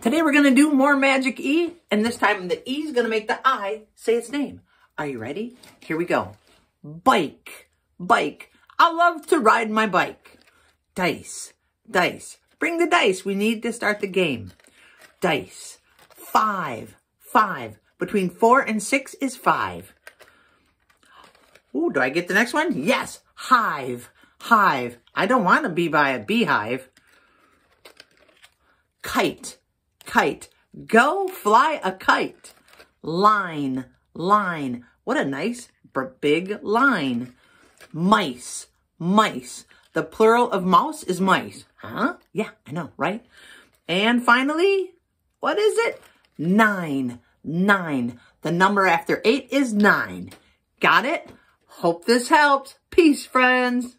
Today we're going to do more Magic E, and this time the E is going to make the I say its name. Are you ready? Here we go. Bike, bike. I love to ride my bike. Dice, dice. Bring the dice. We need to start the game. Dice. Five, five. Between four and six is five. Ooh, do I get the next one? Yes. Hive, hive. I don't want to be by a beehive. Kite, kite. Go fly a kite. Line, line. What a nice big line. Mice, mice. The plural of mouse is mice. Huh? Yeah, I know, right? And finally, what is it? Nine, nine. The number after eight is nine. Got it? Hope this helps. Peace, friends.